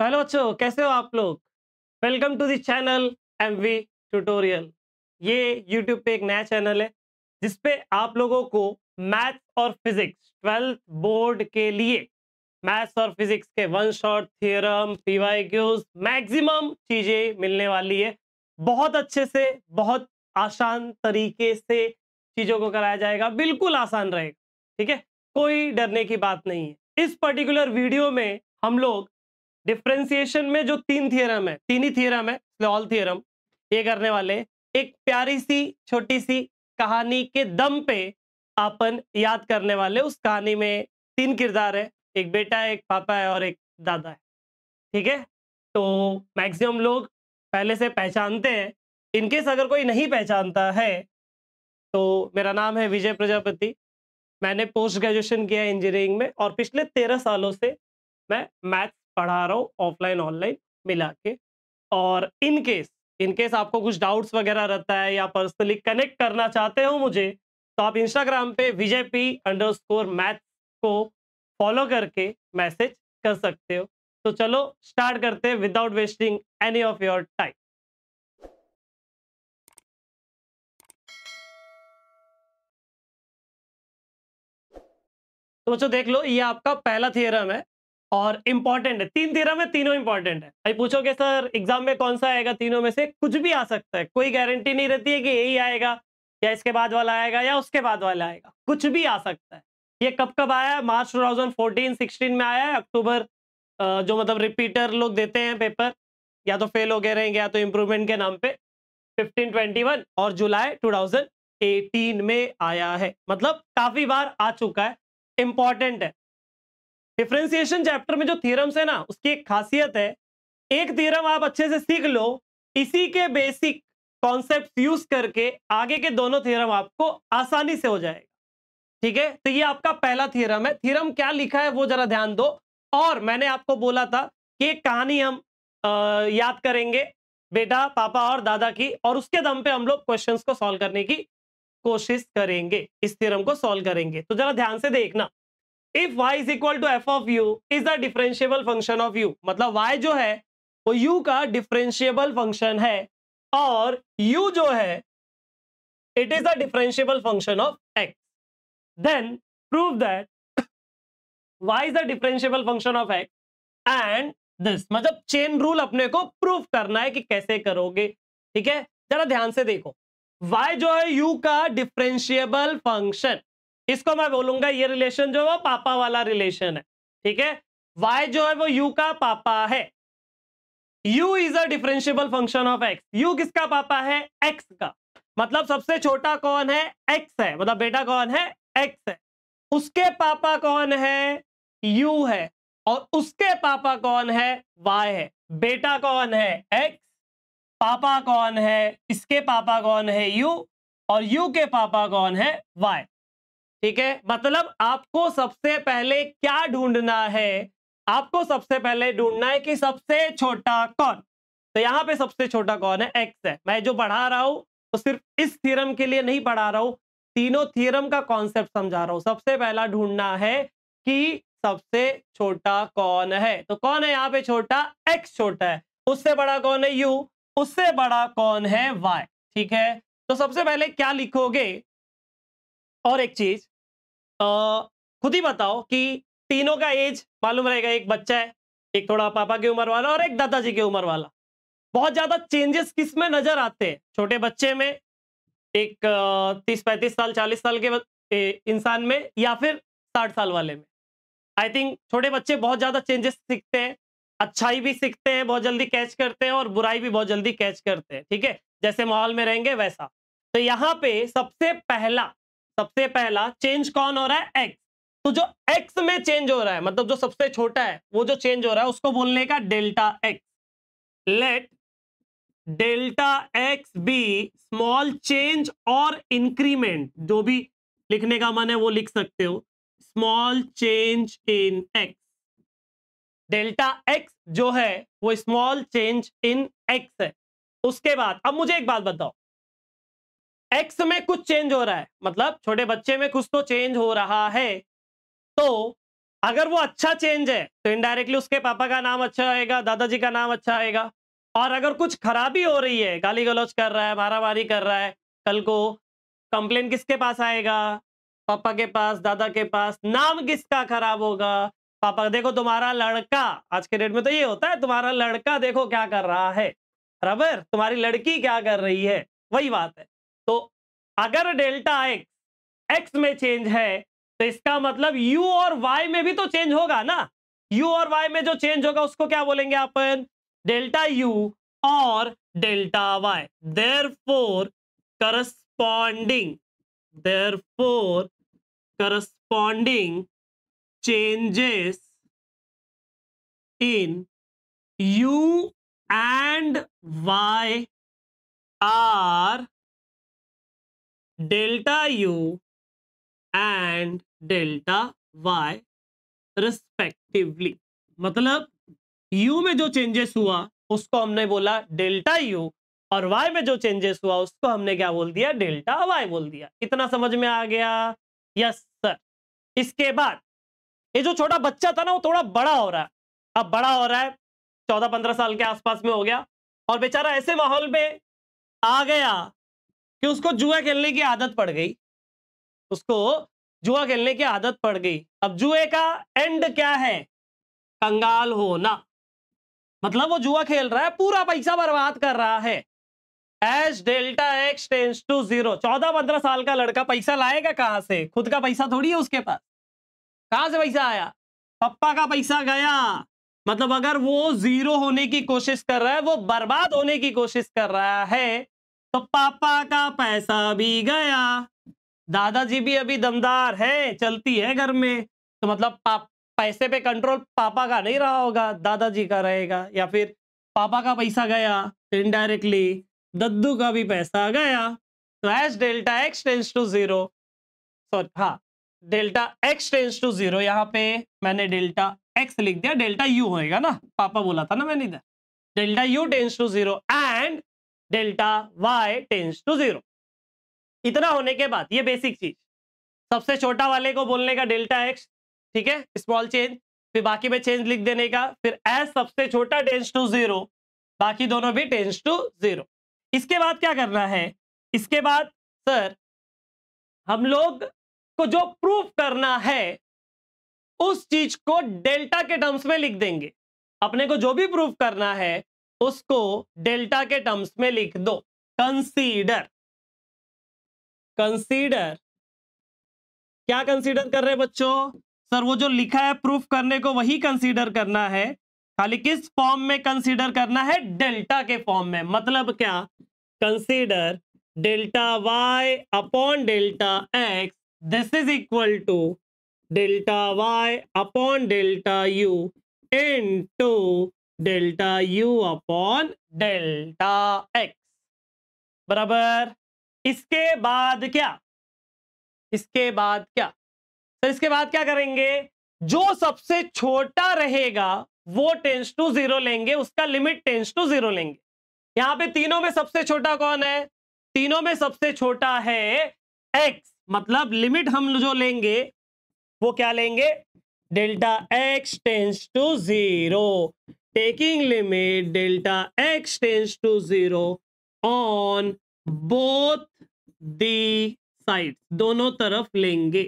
Hello बच्चों, कैसे हो आप लोग? Welcome to this channel MV tutorial ये यूट्यूब पे एक नया चैनल है, जिसपे आप लोगों को मैथ्स और फिजिक्स ट्वेल्थ बोर्ड के लिए मैथ्स और फिजिक्स के one shot theorem PYQs maximum चीज़ें मिलने वाली है। बहुत अच्छे से, बहुत आसान तरीके से चीज़ों को कराया जाएगा, बिल्कुल आसान रहेगा, ठीक है? कोई डरने की बात नहीं है। इस पर्टिकुलर वीडियो में हम लोग डिफ्रेंसिएशन में जो तीन थियरम है, तीन ही थियरम है ऑल थियरम ये करने वाले एक प्यारी सी, छोटी सी कहानी के दम पे अपन याद करने वाले उस कहानी में तीन किरदार है, एक बेटा है, एक पापा है और एक दादा है। ठीक है? तो मैक्सिमम लोग पहले से पहचानते हैं। इनकेस अगर कोई नहीं पहचानता है तो मेरा नाम है विजय प्रजापति। मैंने पोस्ट ग्रेजुएशन किया इंजीनियरिंग में और पिछले तेरह सालों से मैं मैथ्स पढ़ा रहा हूँ, ऑफलाइन, ऑनलाइन मिला के। और इनकेस इनकेस आपको कुछ डाउट्स वगैरह रहता है या पर्सनली कनेक्ट करना चाहते हो मुझे तो आप इंस्टाग्राम पे Vijay P under score math को फॉलो करके मैसेज कर सकते हो। तो चलो, स्टार्ट करते हैं without wasting any of your time. तो बच्चों देख लो, ये आपका पहला थियरम है। और इंपॉर्टेंट है। तीन थ्योरम है तीनों इंपॉर्टेंट है। भाई पूछोगे, सर एग्ज़ाम में कौन सा आएगा? तीनों में से कुछ भी आ सकता है। कोई गारंटी नहीं रहती है कि यही आएगा, या इसके बाद वाला आएगा, या उसके बाद वाला आएगा। कुछ भी आ सकता है। ये कब कब आया है? मार्च टू थाउज़ेंड सिक्सटीन में आया है? अक्टूबर जो मतलब रिपीटर लोग देते हैं पेपर या तो फेल हो गए रहेंगे, या तो इम्प्रूवमेंट के नाम पे। 1521 और जुलाई 2018 में आया है। मतलब काफ़ी बार आ चुका है। इंपॉर्टेंट है। डिफ्रेंसिएशन चैप्टर में जो थ्योरम्स है ना उसकी एक खासियत है। एक थ्योरम आप अच्छे से सीख लो इसी के बेसिक कॉन्सेप्ट यूज़ करके आगे के दोनों थ्योरम आपको आसानी से हो जाएगा। ठीक है? तो ये आपका पहला थ्योरम है। थ्योरम क्या लिखा है वो जरा ध्यान दो। और मैंने आपको बोला था कि एक कहानी हम आ, याद करेंगे बेटा पापा और दादा की और उसके दम पे हम लोग क्वेश्चंस को सॉल्व करने की कोशिश करेंगे। इस थ्योरम को सॉल्व करेंगे। तो जरा ध्यान से देखना। If y is equal to F of U is the differentiable function of u मतलब y जो है, वो u का डिफरेंशियबल फ़ंक्शन है, और u जो है it is the differentiable function of x. Then prove that y is the differentiable function of x and this मतलब चेन रूल अपने को प्रूव करना है कि कैसे करोगे, ठीक है? जरा ध्यान से देखो, y जो है, u का डिफरेंशियबल फ़ंक्शन इसको मैं बोलूँगा ये रिलेशन जो है वो पापा वाला रिलेशन है, ठीक है? Y जो है वो u का पापा है। U is a differentiable function of x. U किसका पापा है? X का। मतलब सबसे छोटा कौन है? X है। मतलब बेटा कौन है? X है। उसके पापा कौन है? U है। और उसके पापा कौन है? Y है। बेटा कौन है? X पापा कौन है? इसके पापा कौन है? U और u के पापा कौन है? Y ठीक है? मतलब आपको सबसे पहले क्या ढूंढना है? आपको सबसे पहले ढूंढना है कि सबसे छोटा कौन? तो यहाँ पे सबसे छोटा कौन है? एक्स है। मैं जो पढ़ा रहा हूँ तो सिर्फ़ इस थ्योरम के लिए नहीं पढ़ा रहा हूँ, तीनों थ्योरम का कॉन्सेप्ट समझा रहा हूँ। सबसे पहला ढूंढना है कि सबसे छोटा कौन है? तो कौन है यहाँ पे छोटा? एक्स छोटा है। उससे बड़ा कौन है? यू उससे बड़ा कौन है? वाई ठीक है? तो सबसे पहले क्या लिखोगे? और एक चीज़ खुद ही बताओ कि तीनों का एज मालूम रहेगा, एक बच्चा है, एक थोड़ा पापा की उम्र वाला और एक दादाजी की उम्र वाला। बहुत ज़्यादा चेंजेस किसमें नज़र आते हैं? छोटे बच्चे में, एक तीस, पैंतीस साल, चालीस साल के इंसान में या फिर साठ साल वाले में? आई थिंक छोटे बच्चे बहुत ज़्यादा चेंजेस सीखते हैं, अच्छाई भी सीखते हैं, बहुत जल्दी कैच करते हैं और बुराई भी बहुत जल्दी कैच करते हैं, ठीक है? जैसे माहौल में रहेंगे वैसा। तो यहाँ पे सबसे पहला सबसे पहला चेंज कौन हो रहा है? एक्स तो जो एक्स में चेंज हो रहा है मतलब जो सबसे छोटा है, वो जो चेंज हो रहा है, उसको बोलने का delta X let delta X be small change और इंक्रीमेंट जो भी लिखने का मन है, वो लिख सकते हो। Small change in X delta X जो है, वो स्मॉल चेंज इन एक्स है। उसके बाद, अब मुझे एक बात बताओ। एक्स में कुछ चेंज हो रहा है। मतलब छोटे बच्चे में कुछ तो चेंज हो रहा है। तो अगर वो अच्छा चेंज है तो इनडायरेक्टली उसके पापा का नाम अच्छा आएगा, दादाजी का नाम अच्छा आएगा। और अगर कुछ खराबी हो रही है, गाली गलौज कर रहा है, मारामारी कर रहा है, कल को कंप्लेन किसके पास आएगा? पापा के पास, दादा के पास, नाम किसका खराब होगा? पापा, देखो तुम्हारा लड़का, आज के डेट में तो ये होता है, तुम्हारा लड़का देखो क्या कर रहा है। बराबर तुम्हारी लड़की क्या कर रही है? वही बात है। तो अगर डेल्टा एक्स एक्स में चेंज है तो इसका मतलब यू और वाई में भी तो चेंज होगा ना? यू और वाई में जो चेंज होगा, उसको क्या बोलेंगे अपन? डेल्टा यू और delta Y. Therefore corresponding therefore corresponding changes in u and y are delta u and delta y respectively. मतलब u में जो चेंजेस हुआ, उसको हमने बोला डेल्टा u और y में जो चेंजेस हुआ, उसको हमने क्या बोल दिया? डेल्टा y बोल दिया। इतना समझ में आ गया? Yes, sir. इसके बाद ये जो छोटा बच्चा था ना, वो थोड़ा बड़ा हो रहा है। अब बड़ा हो रहा है, चौदह पंद्रह साल के आसपास में हो गया और बेचारा ऐसे माहौल में आ गया। कि उसको जुआ खेलने की आदत पड़ गई। उसको जुआ खेलने की आदत पड़ गई। अब जुए का एंड क्या है? कंगाल होना। मतलब वो जुआ खेल रहा है, पूरा पैसा बर्बाद कर रहा है। H delta X tends to zero चौदह पंद्रह साल का लड़का पैसा लाएगा कहाँ से? खुद का पैसा थोड़ी है उसके पास। कहाँ से पैसा आया? पप्पा का पैसा गया। मतलब अगर वो ज़ीरो होने की कोशिश कर रहा है, वो बर्बाद होने की कोशिश कर रहा है तो पापा का पैसा भी गया। दादाजी भी अभी दमदार है, चलती है घर में। तो मतलब पैसे पे कंट्रोल पापा का नहीं रहा होगा, दादाजी का रहेगा, या फिर पापा का पैसा गया इनडायरेक्टली दद्दू का भी पैसा गया। तो as delta X tends to zero sorry हाँ delta X tends to zero यहाँ पे मैंने डेल्टा एक्स लिख दिया डेल्टा यू होएगा ना? पापा बोला था ना मैंने इधर। Delta U tends to zero delta Y tends to zero. इतना होने के बाद, ये बेसिक चीज़। सबसे छोटा वाले को बोलने का डेल्टा एक्स ठीक है? स्मॉल चेंज फिर बाकी में चेंज लिख देने का, फिर एस सबसे छोटा टेंस टू ज़ीरो, बाकी दोनों भी टेंस टू ज़ीरो। इसके बाद क्या करना है? इसके बाद, सर, हम लोग को जो प्रूफ करना है, उस चीज़ को डेल्टा के टर्म्स में लिख देंगे। अपने को जो भी प्रूफ करना है उसको डेल्टा के टर्म्स में लिख दो। कंसीडर। कंसीडर। क्या कंसीडर कर रहे बच्चों? सर, वो जो लिखा है प्रूफ करने को वही कंसीडर करना है। खाली किस फॉर्म में कंसीडर करना है? डेल्टा के फॉर्म में। मतलब क्या? Consider delta Y upon delta X, this is equal to delta Y upon delta U in into delta U upon delta X बराबर? इसके बाद क्या? इसके बाद क्या? तो इसके बाद क्या करेंगे? जो सबसे छोटा रहेगा, वो टेंस टू ज़ीरो लेंगे, उसका लिमिट टेंस टू ज़ीरो लेंगे। यहाँ पे तीनों में सबसे छोटा कौन है? तीनों में सबसे छोटा है एक्स मतलब लिमिट हम जो लेंगे, वो क्या लेंगे? Delta X tends to zero taking limit delta X tends to zero on both the side दोनों तरफ़ लेंगे।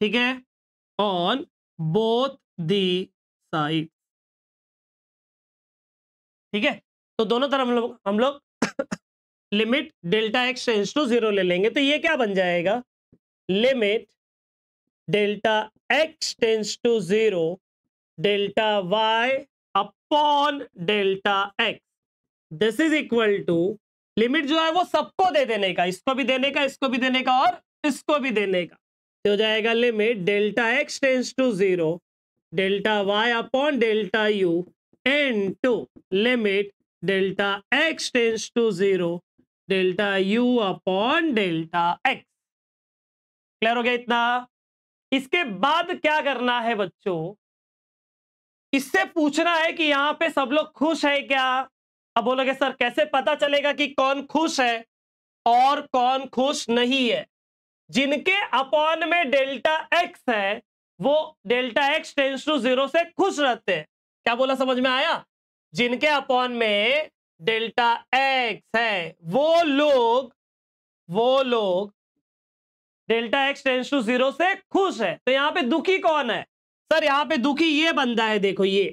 ठीक है? ऑन बोथ दी साइड ठीक है? तो दोनों तरफ़ हम लोग हम लोग limit delta X tends to zero ले लेंगे। तो ये क्या बन जाएगा? Limit delta X tends to zero delta Y upon delta X this is equal to limit जो है वो सबको दे देने का, इसको भी देने का, इसको भी देने का और इसको भी देने का। तो हो जाएगा limit delta X tends to zero delta Y upon delta U into limit delta X tends to zero delta U upon delta X clear हो गया इतना? इसके बाद क्या करना है बच्चों? इससे पूछना है कि यहाँ पे सब लोग खुश है क्या? अब बोलोगे, सर, कैसे पता चलेगा कि कौन खुश है और कौन खुश नहीं है? जिनके अपॉन में डेल्टा एक्स है, वो delta X tends to zero से खुश रहते हैं। क्या बोला समझ में आया? जिनके अपॉन में डेल्टा एक्स है, वो लोग वो लोग delta X tends to zero से खुश है। तो यहाँ पे दुखी कौन है? सर, यहाँ पे दुखी ये बंदा है, देखो ये।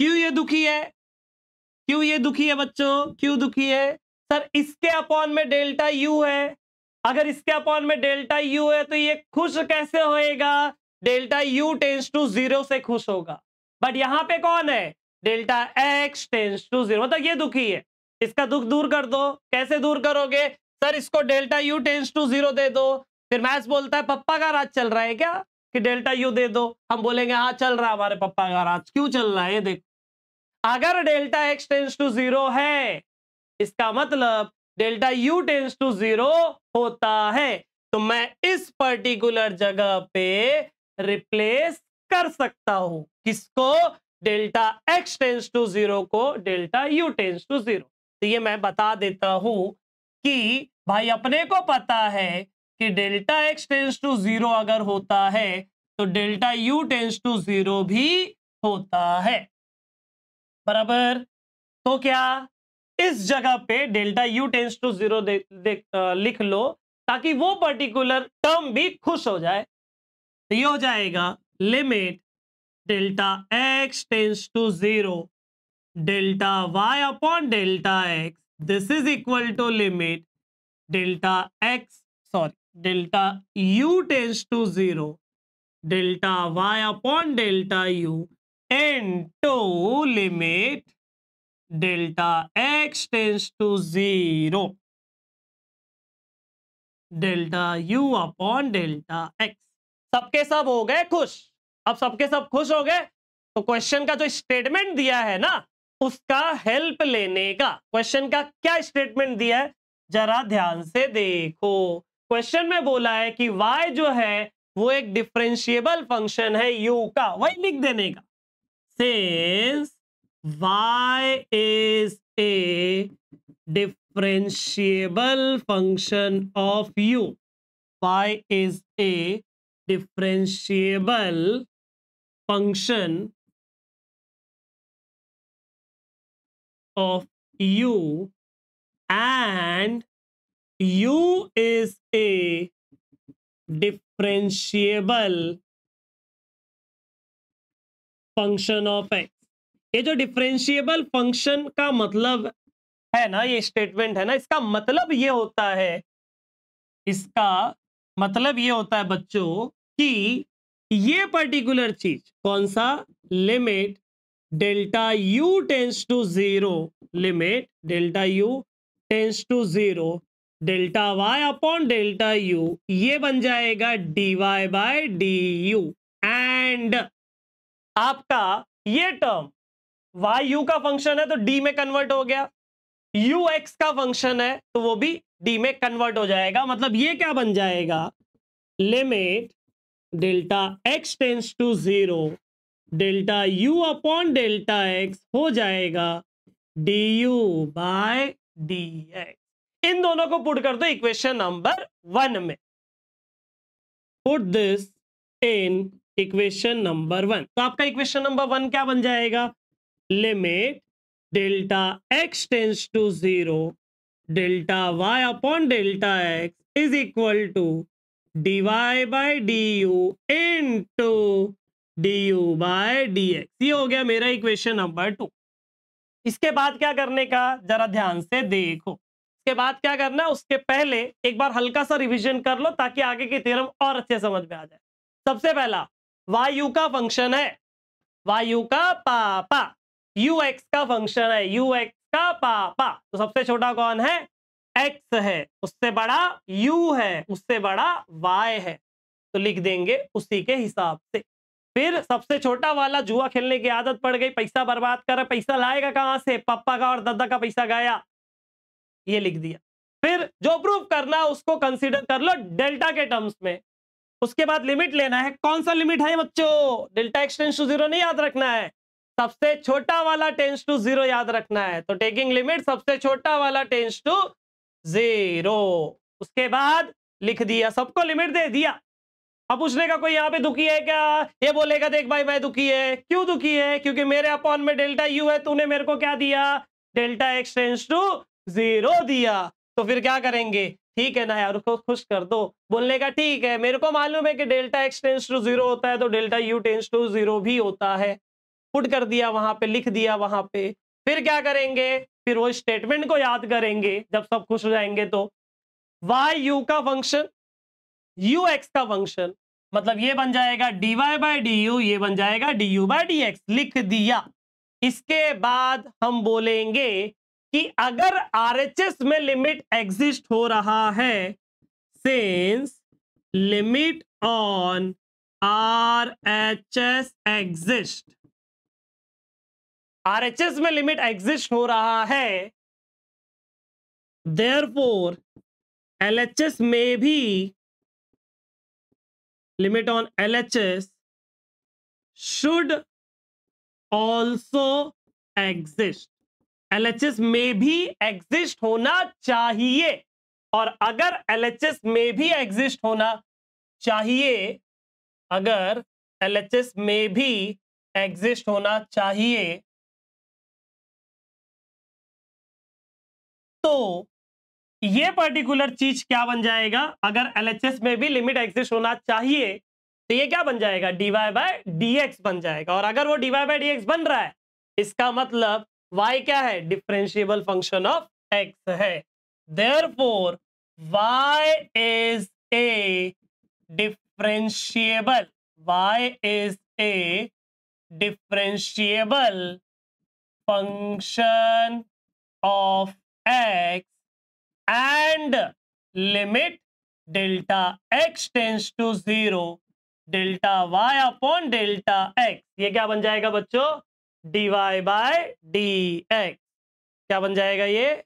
क्यों ये दुखी है? क्यों ये दुखी है बच्चों? क्यों दुखी है? सर, इसके अपॉन में डेल्टा यू है। अगर इसके अपॉन में डेल्टा यू है तो ये खुश कैसे होएगा? Delta u tends to zero से खुश होगा। बट यहाँ पे कौन है? Delta x tends to zero. मतलब ये दुखी है। इसका दुख दूर कर दो। कैसे दूर करोगे? सर, इसको delta u tends to zero दे दो। फिर मैथ्स बोलता है, पप्पा का राज चल रहा है क्या? कि डेल्टा यू दे दो। हम बोलेंगे हाँ चल रहा हमारे पप्पा का राज। क्यों चल रहा है? ये देखो। अगर delta x tends to zero है, इसका मतलब delta u tends to zero होता है। तो मैं इस पर्टिकुलर जगह पे रिप्लेस कर सकता हूँ। किसको? Delta x tends to zero को delta u tends to zero. तो ये मैं बता देता हूँ कि भाई, अपने को पता है कि delta x tends to zero अगर होता है तो delta u tends to zero भी होता है। बराबर? तो क्या इस जगह पे delta u tends to zero लिख लो, ताकि वो पर्टिकुलर टर्म भी खुश हो जाए? तो ये हो जाएगा limit delta x tends to zero delta y upon delta x, this is equal to limit delta x, sorry. Delta u tends to zero, delta y upon delta u u into limit delta x tends to zero. Delta u upon delta x सबके सब हो गए खुश? अब सबके सब खुश हो गए? तो क्वेश्चन का जो स्टेटमेंट दिया है ना, उसका हेल्प लेने का क्वेश्चन का क्या स्टेटमेंट दिया है? जरा ध्यान से देखो। क्वेश्चन में बोला है कि y जो है, वो एक डिफरेंशिएबल फ़ंक्शन है u का। वही लिख देने का। Since y is a differentiable function of u, y is a differentiable function of u and u is a differentiable function of x ये जो डिफरेंशिएबल फ़ंक्शन का मतलब है ना, ये स्टेटमेंट है ना, इसका मतलब ये होता है, इसका मतलब ये होता है बच्चों कि ये पर्टिकुलर चीज़ कौन सा? Limit delta u tends to zero limit delta u tends to zero delta y upon delta u, ये बन जाएगा d y by d u. And आपका ये टर्म वाई यू का फ़ंक्शन है तो डी में कन्वर्ट हो गया। यू एक्स का फ़ंक्शन है तो वो भी डी में कन्वर्ट हो जाएगा। मतलब ये क्या बन जाएगा? Limit delta x tends to zero delta u upon delta x हो जाएगा d u by d x इन दोनों को पुट कर दो इक्वेशन नंबर वन में। Put this in equation number one तो आपका इक्वेशन नंबर वन क्या बन जाएगा? Limit delta x tends to zero delta y upon delta x is equal to d y by d u into d u by d x ये हो गया मेरा equation number to इसके बाद क्या करने का? जरा ध्यान से देखो। उसके बाद क्या करना है, उसके पहले एक बार हल्का सा रिविजन कर लो ताकि आगे की थ्योरम और अच्छे समझ में आ जाए। सबसे पहला, वायु का फ़ंक्शन है। वायु का पापा। यू एक्स का फ़ंक्शन है। यू एक्स का पापा। तो सबसे छोटा कौन है? एक्स है। उससे बड़ा यू है। उससे बड़ा वाई है। तो लिख देंगे उसी के हिसाब से। फिर सबसे छोटा वाला, जुआ खेलने की आदत पड़ गई, पैसा बर्बाद कर पैसा लाएगा कहाँ से? पापा का और दादा का पैसा गया। ये लिख दिया। फिर जो प्रूफ करना है, उसको कंसीडर कर लो डेल्टा के टर्म्स में। उसके बाद लिमिट लेना है। कौन सा लिमिट है बच्चों? Delta x tends to zero नहीं याद रखना है। सबसे छोटा वाला टेंस टू ज़ीरो याद रखना है। तो टेकिंग लिमिट सबसे छोटा वाला टेंस टू ज़ीरो उसके बाद लिख दिया, सबको लिमिट दे दिया। अब पूछने का कोई यहाँ पे दुखी है क्या? ये बोलेगा, देख भाई, मैं दुखी है। क्यों दुखी है? क्योंकि मेरे अपॉन में डेल्टा यू है, तूने मेरे को क्या दिया? Delta x tends to zero दिया तो फिर क्या करेंगे? ठीक है ना यार, उसको खुश कर दो। बोलने का ठीक है, मेरे को मालूम है कि delta x tends to zero होता है तो delta u tends to zero भी होता है। पुट कर दिया वहाँ पे, लिख दिया वहाँ पे। फिर क्या करेंगे? फिर वो स्टेटमेंट को याद करेंगे, जब सब खुश हो जाएँगे तो। वाई यू का फ़ंक्शन यू एक्स का फ़ंक्शन मतलब ये बन जाएगा d y by d u ये बन जाएगा d u by d x लिख दिया। इसके बाद हम बोलेंगे कि अगर आरएचएस में लिमिट एग्जिस्ट हो रहा है since limit on R H S exist RHS में लिमिट एग्जिस्ट हो रहा है देयर फोर एलएचएस में भी limit on LHS should also exist LHS में भी एग्जिस्ट होना चाहिए। और अगर एलएचएस में भी एग्जिस्ट होना चाहिए, अगर एलएचएस में भी एग्जिस्ट होना चाहिए तो ये पर्टिकुलर चीज़ क्या बन जाएगा? अगर एलएचएस में भी लिमिट एग्जिस्ट होना चाहिए तो ये क्या बन जाएगा? डीवाई बाय डी बन जाएगा। और अगर वो डीवाई बाय डी बन रहा है, इसका मतलब y क्या है? डिफरेंशिएबल फ़ंक्शन ऑफ़ x है। Therefore y is a differentiable y is a differentiable function of x and limit delta x tends to zero, delta y upon delta x. ये क्या बन जाएगा बच्चों? Dy बाय डी एक्स क्या बन जाएगा ये?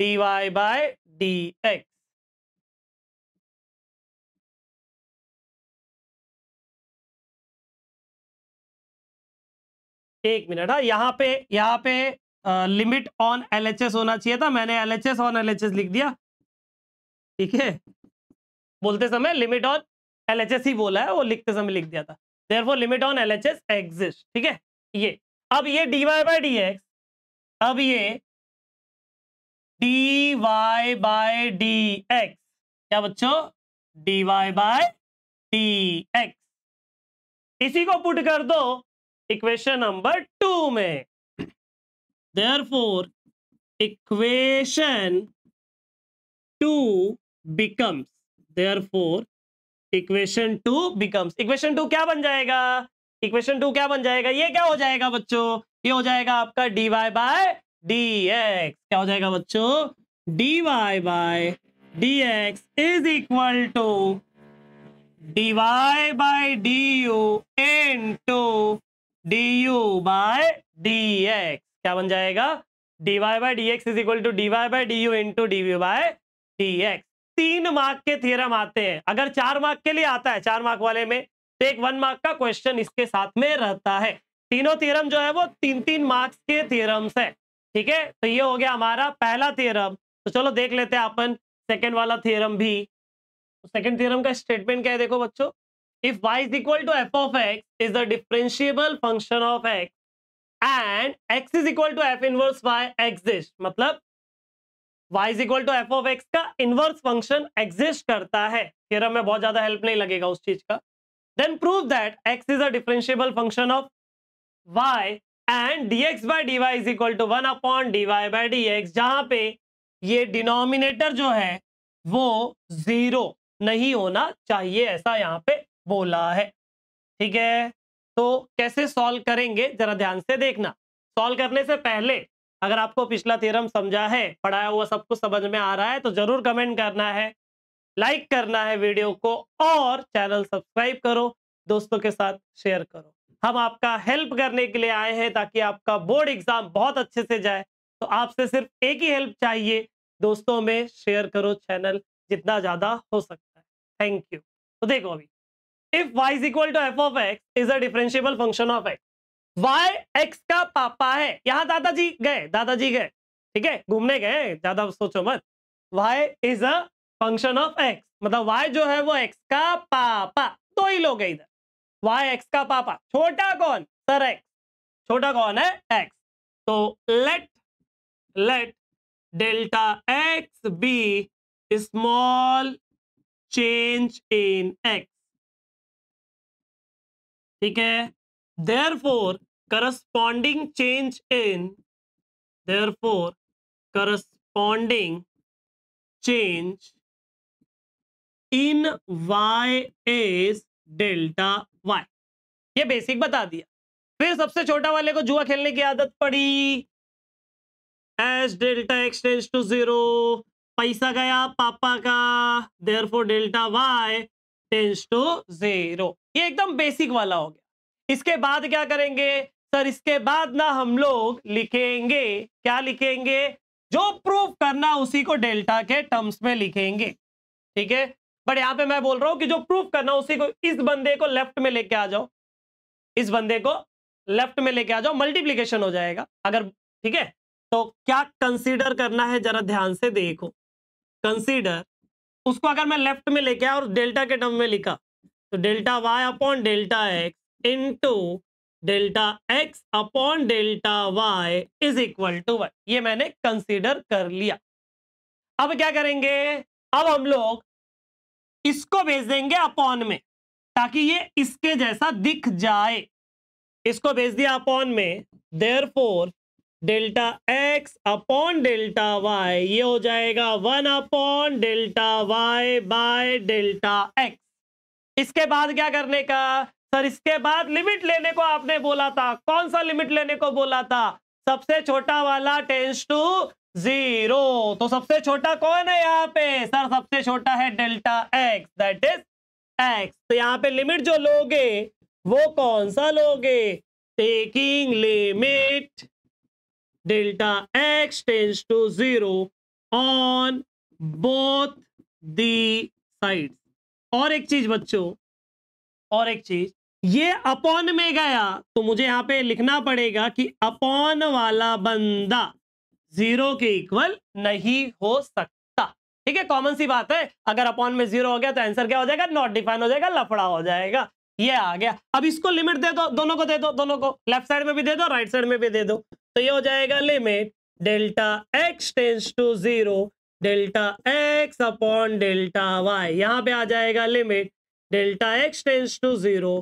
dy बाय डी एक्स एक मिनट हाँ यहाँ पे यहाँ पे लिमिट ऑन एलएचएस होना चाहिए था। मैंने एलएचएस ऑन एलएचएस लिख दिया। ठीक है? बोलते समय लिमिट ऑन एलएचएस ही बोला है, वो लिखते समय लिख दिया था। Therefore limit on LHS exist ठीक है? ये। अब ये बाई डी एक्स अब ये वाई बाय एक्स क्या बच्चों? वाई बाय एक्स इसी को पुट कर दो इक्वेशन नंबर टू में। Therefore, equation 2 becomes therefore equation 2 becomes, equation 2 क्या बन जाएगा? इक्वेशन टू क्या बन जाएगा? ये क्या हो जाएगा बच्चों? ये हो जाएगा आपका d y by d x क्या हो जाएगा बच्चों? D y by d x is equal to d y by d u into d u by d x क्या बन जाएगा? D y by d x is equal to d y by d u into d v by d x तीन mark के theorem आते हैं। अगर चार mark के लिए आता है, चार मार्क वाले में तो एक वन मार्क का क्वेश्चन इसके साथ में रहता है। तीनों थियरम जो है वो तीन तीन मार्क्स के थियरम्स है। ठीक है? तो ये हो गया हमारा पहला थियरम तो चलो देख लेते हैं अपन सेकेंड वाला थियरम भी। तो सेकेंड थियरम का स्टेटमेंट क्या है देखो बच्चों? If y is equal to f of x is the differentiable function of x and x is equal to f inverse y exist मतलब y is equal to f of x का inverse function exist करता है। Theorem में बहुत ज़्यादा help नहीं लगेगा उस चीज़ का। Then prove that x is a differentiable function of y and dx by dy is equal to one upon d y by d x जहाँ पे ये डिनोमिनेटर जो है, वो ज़ीरो नहीं होना चाहिए, ऐसा यहाँ पे बोला है। ठीक है? तो कैसे सॉल्व करेंगे? जरा ध्यान से देखना। सॉल्व करने से पहले अगर आपको पिछला थ्योरम समझा है, पढ़ाया हुआ सब कुछ समझ में आ रहा है तो ज़रूर कमेंट करना है लाइक करना है वीडियो को और चैनल सब्सक्राइब करो, दोस्तों के साथ शेयर करो। हम आपका हेल्प करने के लिए आए हैं ताकि आपका बोर्ड एग्ज़ाम बहुत अच्छे से जाए। तो आपसे सिर्फ़ एक ही हेल्प चाहिए, दोस्तों में शेयर करो चैनल जितना ज़्यादा हो सकता है। थैंक यू तो देखो अभी if y is equal to f of x is a differentiable function of x. y x का पापा है। यहाँ दादाजी गए दादाजी गए। ठीक है? घूमने गए, ज़्यादा सोचो मत। Y is a function of x मतलब वाई जो है वो एक्स का पापा। दो ही लोग इधर। वाई एक्स का पापा। छोटा कौन? सर एक्स छोटा कौन है? एक्स तो let let delta x be small change in x ठीक है? Corresponding change in therefore corresponding change in y is delta y ये बेसिक बता दिया। फिर सबसे छोटा वाले को जुआ खेलने की आदत पड़ी। As delta x tends to zero पैसा गया पापा का therefore delta y tends to zero एकदम बेसिक वाला हो गया। इसके बाद क्या करेंगे? सर, इसके बाद ना हम लोग लिखेंगे, क्या लिखेंगे? जो प्रूफ करना उसी को डेल्टा के टर्म्स में लिखेंगे। ठीक है? बट यहाँ पे मैं बोल रहा हूँ कि जो प्रूफ करना उसी को इस बंदे को लेफ़्ट में लेके आ जाओ। इस बंदे को लेफ़्ट में लेके आ जाओ मल्टीप्लीकेशन हो जाएगा। अगर, ठीक है? तो क्या कंसीडर करना है जरा ध्यान से देखो। कंसीडर उसको अगर मैं लेफ़्ट में लेके आया और डेल्टा के टर्म में लिखा तो delta y upon delta x into delta x upon delta y is equal to one ये मैंने कंसीडर कर लिया। अब क्या करेंगे? अब हम लोग इसको भेज देंगे अपॉन में, ताकि ये इसके जैसा दिख जाए। इसको भेज दिया अपॉन में therefore delta x upon delta y ये हो जाएगा one upon delta y by delta x इसके बाद क्या करने का? सर, इसके बाद लिमिट लेने को आपने बोला था। कौन सा लिमिट लेने को बोला था? सबसे छोटा वाला टेंस टू ज़ीरो। तो सबसे छोटा कौन है यहाँ पे? सर, सबसे छोटा है delta x, that is x. तो यहाँ पे लिमिट जो लोगे, वो कौन सा लोगे? Taking limit delta x tends to zero on both the side और एक चीज़ बच्चों, और एक चीज़ ये अपॉन में गया तो मुझे यहाँ पे लिखना पड़ेगा कि अपॉन वाला बंदा ज़ीरो के इक्वल नहीं हो सकता। ठीक है कॉमन सी बात है। अगर अपॉन में ज़ीरो हो गया तो आंसर क्या हो जाएगा? नॉट डिफाइन हो जाएगा, लफड़ा हो जाएगा। ये आ गया। अब इसको लिमिट दे दो, दोनों को दे दो, दोनों को। लेफ़्ट साइड में भी दे दो राइट साइड में भी दे दो। तो ये हो जाएगा limit delta x tends to zero delta x upon delta y यहाँ पे आ जाएगा limit delta x tends to zero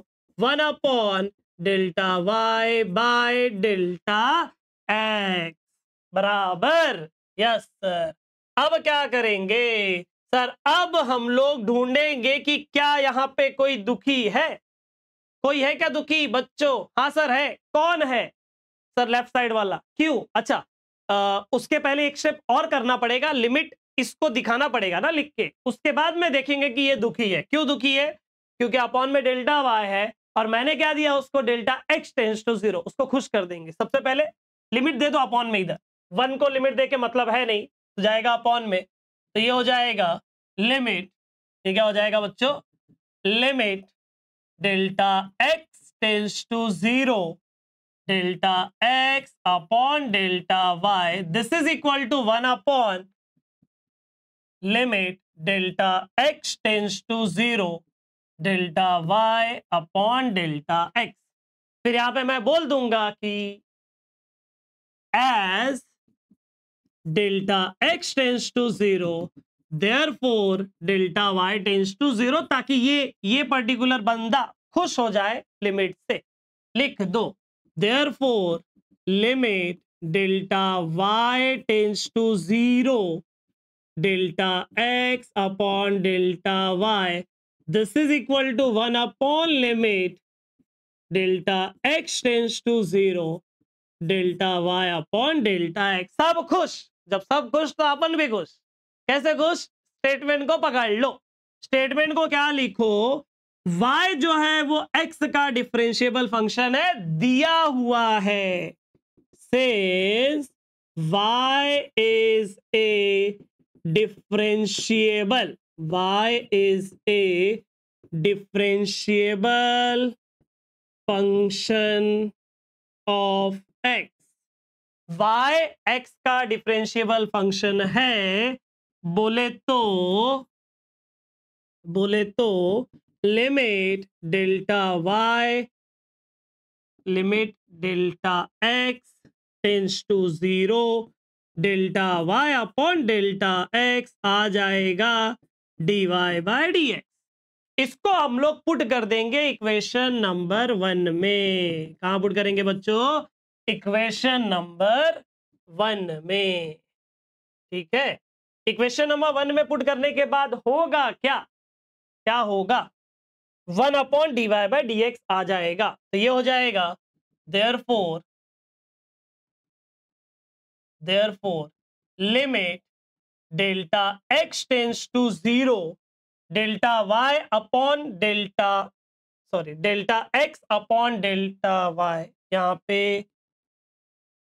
one upon delta y by delta x बराबर. यस सर अब क्या करेंगे? सर अब हम लोग ढूंढेंगे कि क्या यहाँ पे कोई दुखी है? कोई है क्या दुखी बच्चों? हाँ सर है। कौन है? सर लेफ़्ट साइड वाला। क्यों अच्छा। आ, उसके पहले एक स्टेप और करना पड़ेगा। लिमिट इसको दिखाना पड़ेगा ना लिख के। उसके बाद में देखेंगे कि ये दुखी है। क्यों दुखी है? क्योंकि अपॉन में डेल्टा वाई है। और मैंने क्या दिया उसको? Delta x tends to zero उसको खुश कर देंगे। सबसे पहले लिमिट दे दो अपॉन में इधर। वन को लिमिट दे के मतलब है नहीं तो जाएगा अपॉन में। तो ये हो जाएगा लिमिट ये क्या हो जाएगा बच्चों? Limit delta x tends to zero delta x upon delta y this is equal to one upon limit delta x tends to zero delta y upon delta x. फिर यहाँ पे मैं बोल दूँगा कि as delta x tends to zero therefore delta y tends to zero, ताकि ये ये पर्टिकुलर बंदा खुश हो जाए लिमिट से। लिख दो therefore limit delta y tends to zero, delta x upon delta y this is equal to one upon limit delta x tends to zero delta y upon delta x सब खुश। जब सब खुश तो अपन भी खुश। कैसे खुश? स्टेटमेंट को पकड़ लो। स्टेटमेंट को क्या लिखो? Y जो है, वो x का डिफरेंशिएबल फ़ंक्शन है, दिया हुआ है। Says y is a differentiable y is a differentiable function of x. Y x का डिफरेंशिएबल फ़ंक्शन है, बोले तो बोले तो limit delta y limit delta x tends to zero delta y upon delta x आ जाएगा d y by d x इसको हम लोग पुट कर देंगे इक्वेशन नंबर वन में। कहा पुट करेंगे बच्चों? इक्वेशन नंबर वन में। ठीक है? इक्वेशन नंबर वन में पुट करने के बाद होगा क्या? क्या होगा? One upon d y by d x आ जाएगा। तो ये हो जाएगा। Therefore therefore limit delta x tends to zero, delta y upon delta, sorry, delta x upon delta y. यहाँ पे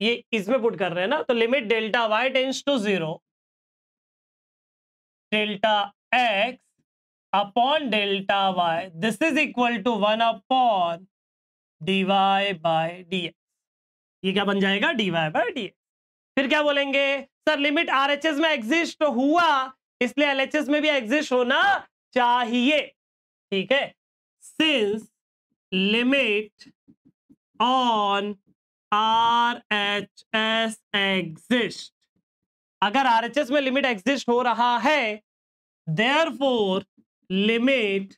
ये इसमें पुट कर रहे हैं ना तो limit delta y tends to zero, delta x upon delta y. This is equal to one upon d y by d x ये क्या बन जाएगा? D y by d x फिर क्या बोलेंगे? Sir, limit R H S में exist हुआ, इसलिए एल एच एस में भी एग्जिस्ट होना चाहिए। ठीक है? Since limit on R H S exist अगर आर एच एस में लिमिट एग्जिस्ट हो रहा है therefore limit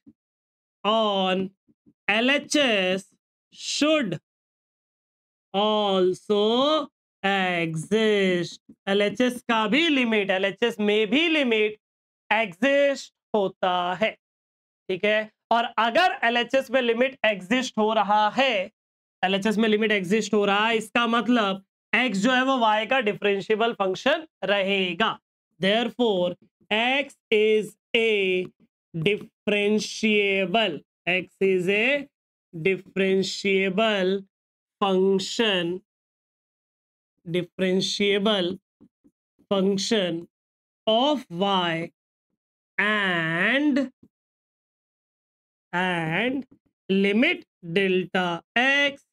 on L H S should also exist. L H S का भी लिमिट एल एच एस में भी लिमिट एग्जिस्ट होता है, ठीक है? और अगर एल एच एस में लिमिट एग्जिस्ट हो रहा है एल एच एस में लिमिट एग्जिस्ट हो रहा है, इसका मतलब एक्स जो है वो वाई का डिफरेंशियबल फ़ंक्शन रहेगा। Therefore x is a differentiable x is a differentiable function differentiable function of y and and limit delta x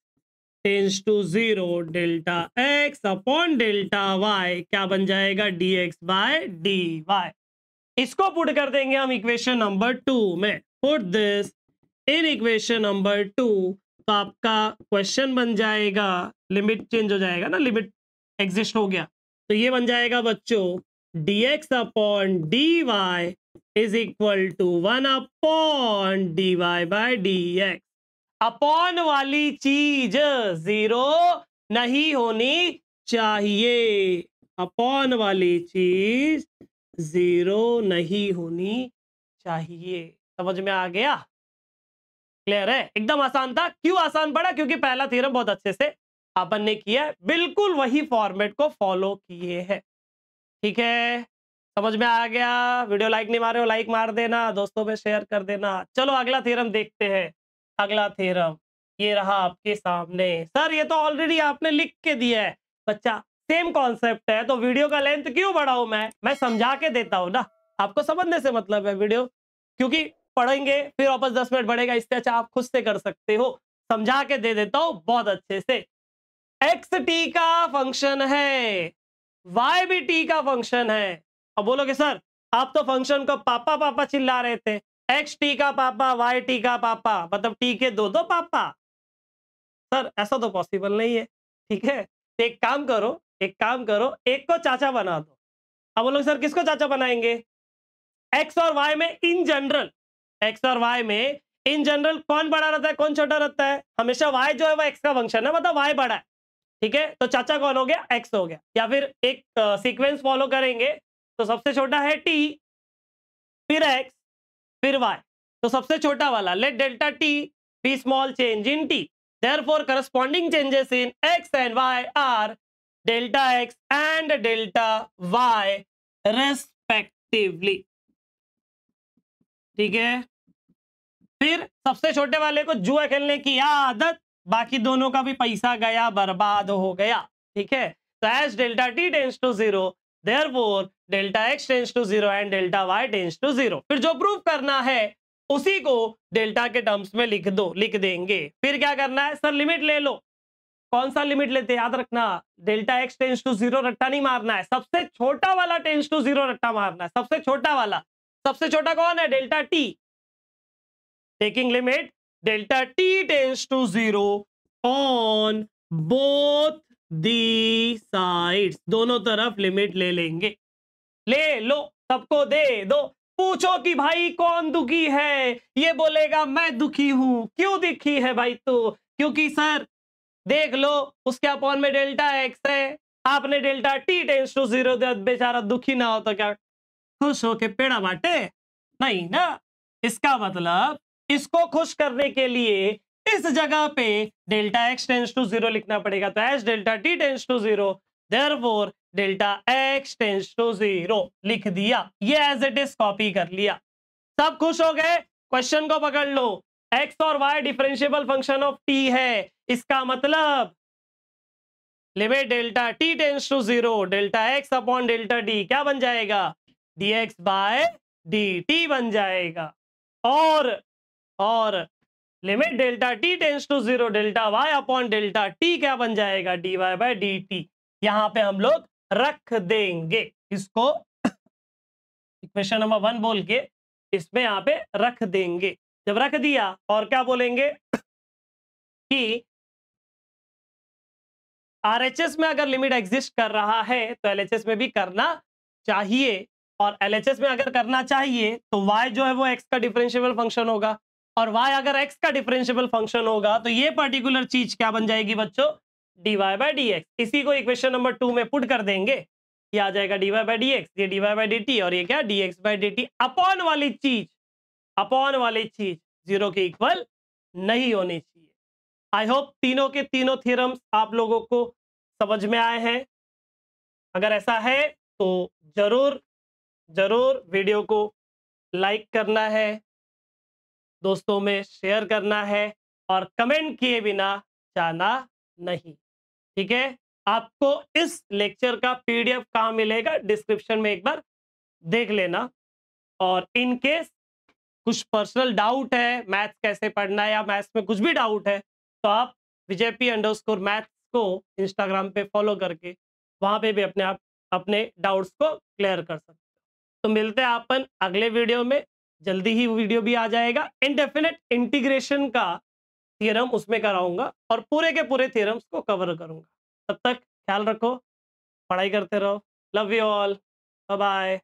tends to zero delta x upon delta y क्या बन जाएगा? D x by d y इसको put कर देंगे हम equation number two में. Put this in equation number two तो आपका क्वेश्चन बन जाएगा. लिमिट चेंज हो जाएगा ना? लिमिट एग्जिस्ट हो गया। तो ये बन जाएगा बच्चों d x upon d y is equal to one upon d y by d x upon वाली चीज़ ज़ीरो नहीं होनी चाहिए। अपॉन वाली चीज़ ज़ीरो नहीं होनी चाहिए। समझ में आ गया? क्लियर है? एकदम आसान था। क्यों आसान पड़ा? क्योंकि पहला थ्योरम बहुत अच्छे से अपन ने किया है, बिल्कुल वही फॉर्मेट को फॉलो किए हैं। ठीक है? समझ में आ गया? वीडियो लाइक नहीं मारे हो लाइक मार देना, दोस्तों में शेयर कर देना। चलो अगला थ्योरम देखते हैं। अगला थ्योरम ये रहा आपके सामने। सर ये तो ऑलरेडी आपने लिख के दिया है। बच्चा सेम कॉन्सेप्ट है तो वीडियो का लेंथ क्यों बढ़ाऊ मैं? मैं समझा के देता हूँ ना। आपको समझने से मतलब है वीडियो क्योंकि पढ़ेंगे, फिर वापस दस मिनट बढ़ेगा, इससे अच्छा आप खुद से कर सकते हो। समझा के दे देता हूँ, बहुत अच्छे से। एक्स टी का फ़ंक्शन है। वाई भी टी का फ़ंक्शन है। अब बोलोगे, सर, आप तो फ़ंक्शन को पापा पापा चिल्ला रहे थे। एक्स टी का पापा वाई टी का पापा मतलब टी के दो दो पापा। सर, ऐसा तो पॉसिबल नहीं है, ठीक है? एक काम करो, एक काम करो, एक को चाचा बना दो। अब बोलोगे, सर, किसको चाचा बनाएँगे? एक्स और वाई में इन जनरल एक्स और वाई में इन जनरल कौन बड़ा रहता है, कौन छोटा रहता है? हमेशा वाई जो है, वो एक्स का फ़ंक्शन है मतलब वाई बड़ा है। ठीक है? तो चाचा कौन हो गया एक्स हो गया। या फिर एक सीक्वेंस फॉलो करेंगे तो सबसे छोटा है टी फिर एक्स फिर वाई तो सबसे छोटा वाला let delta t be small change in t there therefore, corresponding changes in x and y are delta x and delta y respectively ठीक है? फिर सबसे छोटे वाले को जुआ खेलने की आदत बाकी दोनों का भी पैसा गया, बर्बाद हो गया, ठीक है? तो as delta t tends to zero therefore delta x tends to zero and delta y tends to zero फिर जो प्रूव करना है, उसी को डेल्टा के टर्म्स में लिख दो, लिख देंगे। फिर क्या करना है? सर लिमिट ले लो। कौन सा लिमिट लेते याद रखना delta x tends to zero रट्टा नहीं मारना है। सबसे छोटा वाला टेंस टू ज़ीरो रट्टा मारना है। सबसे छोटा वाला। सबसे छोटा कौन है? Delta t taking limit delta t tends to zero on both the sides दोनों तरफ़ लिमिट ले लेंगे। ले लो, सबको दे दो। पूछो कि भाई कौन दुखी है? ये बोलेगा, मैं दुखी हूँ। क्यों दुखी है भाई तो? क्योंकि सर, देख लो, उसके अपॉन में डेल्टा एक्स है। आपने delta t tends to zero बेचारा दुखी ना हो तो क्या? खुश हो के पेड़ा बाटे? नहीं ना? इसका मतलब इसको खुश करने के लिए इस जगह पे delta x tends to zero लिखना पड़ेगा। तो as delta t tends to zero therefore delta x tends to zero लिख दिया। ये एज इट इज़ कॉपी कर लिया। सब खुश हो गए? क्वेश्चन को पकड़ लो। एक्स और y differentiable function of t है। इसका मतलब limit delta t tends to zero delta x upon delta d क्या बन जाएगा? D x by d t बन जाएगा। और और limit delta t tends to zero delta y upon delta t क्या बन जाएगा? D y by d t यहाँ पे हम लोग रख देंगे। इसको इक्वेशन नंबर वन बोल के इसमें यहाँ पे रख देंगे। जब रख दिया, और क्या बोलेंगे? कि आरएचएस में अगर लिमिट एग्जिस्ट कर रहा है तो एलएचएस में भी करना चाहिए। और एलएचएस में अगर करना चाहिए तो वाई जो है वो एक्स का डिफरेंशियबल फ़ंक्शन होगा। और y अगर x का डिफरेंशियबल फ़ंक्शन होगा तो ये पर्टिकुलर चीज़ क्या बन जाएगी बच्चों? D y by d x इसी को इक्वेशन नंबर टू में पुट कर देंगे। ये आ जाएगा d y by d x ये d y by d t और ये क्या? D x by d t upon वाली चीज़ अपॉन वाली चीज़ ज़ीरो के इक्वल नहीं होनी चाहिए। आई होप तीनों के तीनों थ्योरम्स आप लोगों को समझ में आए हैं। अगर ऐसा है तो ज़रूर ज़रूर वीडियो को लाइक करना है। दोस्तों में शेयर करना है और कमेंट किए बिना जाना नहीं। ठीक है? आपको इस लेक्चर का पीडीएफ कहाँ मिलेगा? डिस्क्रिप्शन में एक बार देख लेना। और इन केस कुछ पर्सनल डाउट है मैथ्स कैसे पढ़ना है या मैथ्स में कुछ भी डाउट है तो आप Vijay P under score maths को इंस्टाग्राम पे फॉलो करके वहाँ पे भी अपने आप, अपने डाउट्स को क्लियर कर सकते हो। तो मिलते हैं अपन अगले वीडियो में। जल्दी ही वीडियो भी आ जाएगा। इनडेफिनेट इंटीग्रेशन का थियरम उसमें कराऊँगा और पूरे के पूरे थियरम्स को कवर करूँगा। तब तक ख्याल रखो, पढ़ाई करते रहो। Love you all bye